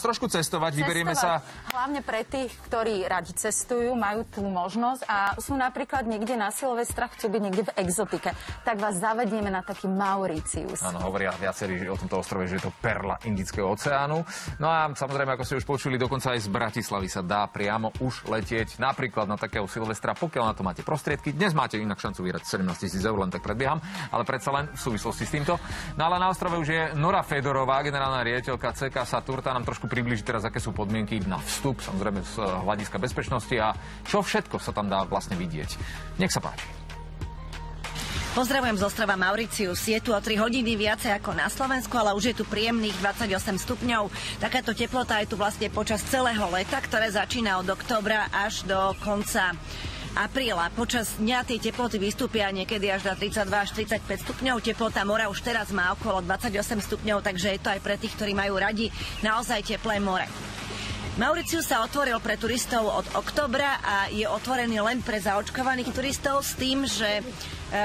trošku cestovať, vyberieme sa... Hlavne pre tých, ktorí radi cestujú, majú tú možnosť a sú napríklad niekde na Silvestra, chcú byť niekde v exotike, tak vás zavedieme na taký Mauritius. Áno, hovoria viacerí o tomto ostrove, že je to perla Indického oceánu. No a samozrejme, ako ste už počuli, dokonca aj z Bratislavy sa dá priamo už letieť napríklad na takého Silvestra, pokiaľ na to máte prostriedky. Dnes máte inak šancu vyrať 17 tisíc eur, len tak predbieham, ale predsa len v súvislosti s týmto. No ale na ostrove už je Nora Fedorová, generálna riaditeľka CK Saturta, nám trošku trošku približiť teraz, aké sú podmienky na vstup, samozrejme z eh, hľadiska bezpečnosti a čo všetko sa tam dá vlastne vidieť. Nech sa páči. Pozdravujem z ostrova Mauricius. Je tu o 3 hodiny viacej ako na Slovensku, ale už je tu príjemných 28 stupňov. Takáto teplota je tu vlastne počas celého leta, ktoré začína od októbra až do konca apríla. Počas dňa tie teploty vystúpia niekedy až na 32 až 35 stupňov. Teplota mora už teraz má okolo 28 stupňov, takže je to aj pre tých, ktorí majú radi naozaj teplé more. Mauricius sa otvoril pre turistov od oktobra a je otvorený len pre zaočkovaných turistov s tým, že e,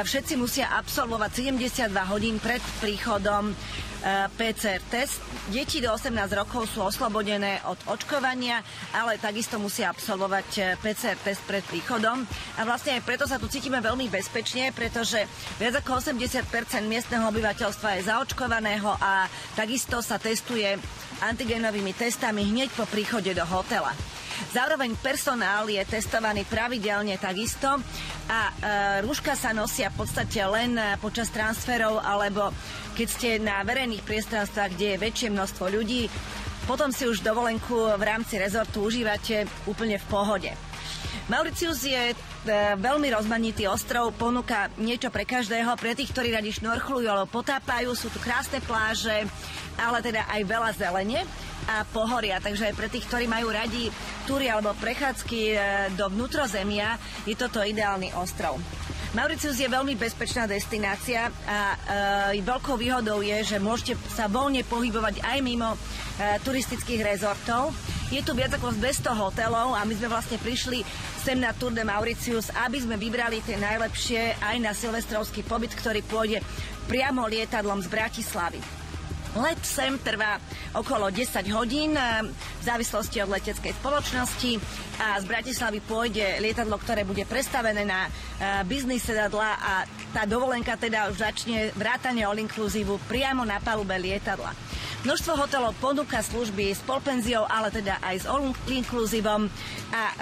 všetci musia absolvovať 72 hodín pred príchodom Eh, PCR test. Deti do 18 rokov sú oslobodené od očkovania, ale takisto musia absolvovať eh, PCR test pred príchodom. A vlastne aj preto sa tu cítime veľmi bezpečne, pretože viac ako 80% miestneho obyvateľstva je zaočkovaného a takisto sa testuje antigenovými testami hneď po príchode do hotela. Zároveň personál je testovaný pravidelne takisto a e, rúška sa nosia v podstate len e, počas transferov alebo keď ste na verejných priestranstvách, kde je väčšie množstvo ľudí, potom si už dovolenku v rámci rezortu užívate úplne v pohode. Mauricius je e, veľmi rozmanitý ostrov, ponúka niečo pre každého, pre tých, ktorí radi šnorchlujú alebo potápajú, sú tu krásne pláže, ale teda aj veľa zelene a pohoria. Takže aj pre tých, ktorí majú radi túry alebo prechádzky e, do vnútrozemia, je toto ideálny ostrov. Mauricius je veľmi bezpečná destinácia a e, veľkou výhodou je, že môžete sa voľne pohybovať aj mimo e, turistických rezortov. Je tu viac ako 200 hotelov a my sme vlastne prišli sem na Tour de Mauritius, aby sme vybrali tie najlepšie aj na silvestrovský pobyt, ktorý pôjde priamo lietadlom z Bratislavy. Let sem trvá okolo 10 hodín eh, v závislosti od leteckej spoločnosti a z Bratislavy pôjde lietadlo, ktoré bude prestavené na eh, biznis sedadla a tá dovolenka teda už začne vrátanie all inclusive priamo na palube lietadla. Množstvo hotelov ponúka služby s polpenziou, ale teda aj s all inclusivom a e,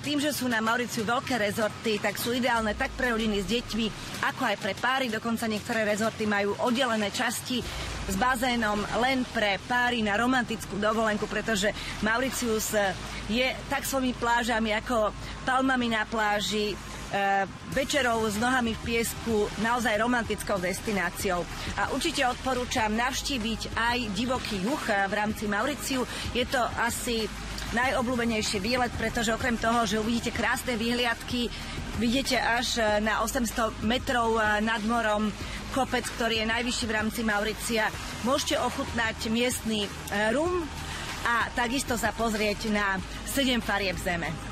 tým, že sú na Mauriciu veľké rezorty, tak sú ideálne tak pre rodiny s deťmi, ako aj pre páry. Dokonca niektoré rezorty majú oddelené časti s bazénom len pre páry na romantickú dovolenku, pretože Mauricius je tak svojimi plážami ako palmami na pláži, E, večerov s nohami v piesku naozaj romantickou destináciou. A určite odporúčam navštíviť aj divoký juh e, v rámci Mauriciu. Je to asi najobľúbenejší výlet, pretože okrem toho, že uvidíte krásne výhliadky, vidíte až e, na 800 metrov nad morom kopec, ktorý je najvyšší v rámci Mauricia. Môžete ochutnať miestny rum a takisto sa pozrieť na 7 farieb zeme.